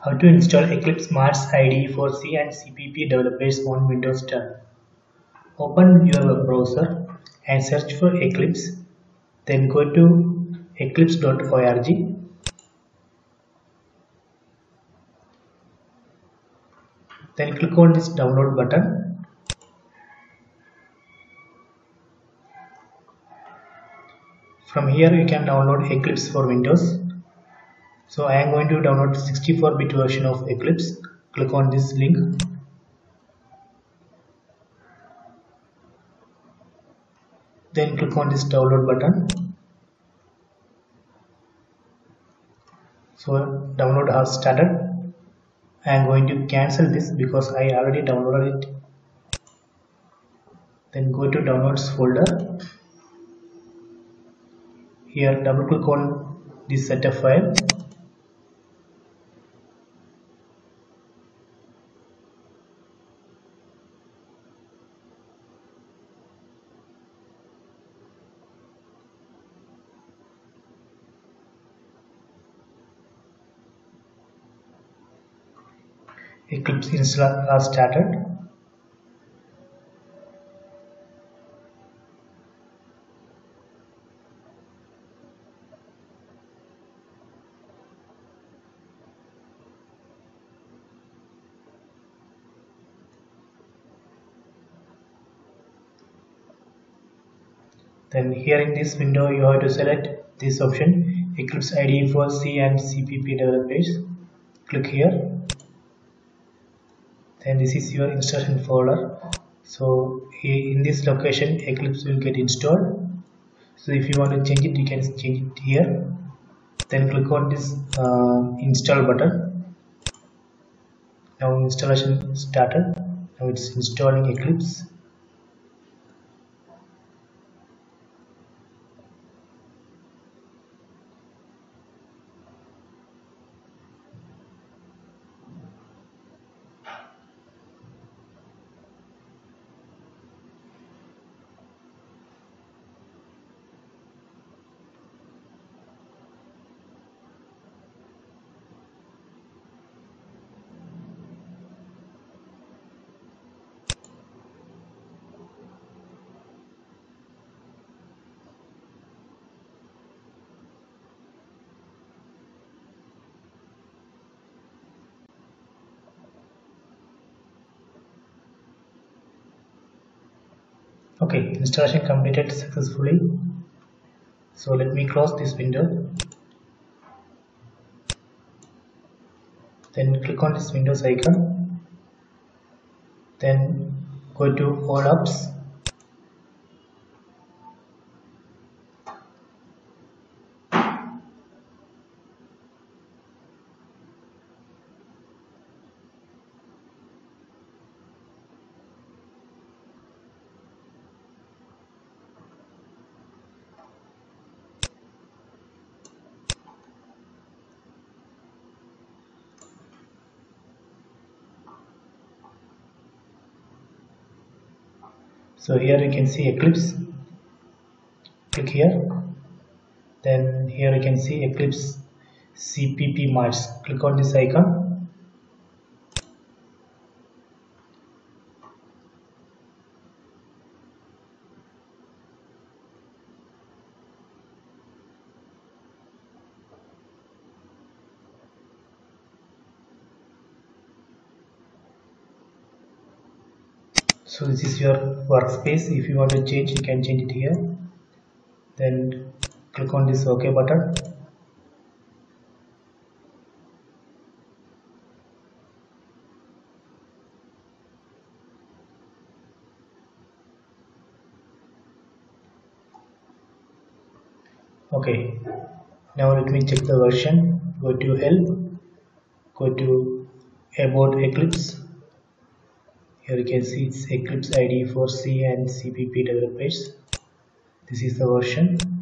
How to install Eclipse Mars IDE for C and CPP developers on Windows 10. Open your web browser and search for Eclipse. Then go to eclipse.org. Then click on this download button. From here you can download Eclipse for Windows. So I am going to download 64-bit version of Eclipse. Click on this link. Then click on this download button. So download has started. I am going to cancel this because I already downloaded it. Then go to downloads folder. Here double click on this setup file Eclipse install has started. Then here in this window you have to select this option Eclipse IDE for C and CPP developers. Click here then this is your installation folder. So in this location eclipse will get installed. So if you want to change it you can change it here. Then click on this uh, install button. Now installation started. Now it's installing eclipse okay installation completed successfully. So let me close this window. Then click on this windows icon. Then go to all apps so here you can see eclipse. Click here. Then here you can see eclipse cpp Mars click on this icon so this is your workspace. If you want to change you can change it here. Then click on this ok button. Okay now let me check the version. Go to help go to about eclipse here you can see it's Eclipse IDE for C and CPP developers. This is the version